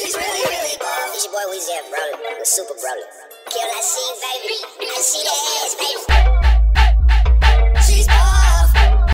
She's really, really your boy Weezy bro. We're super bro. Kill that scene, baby.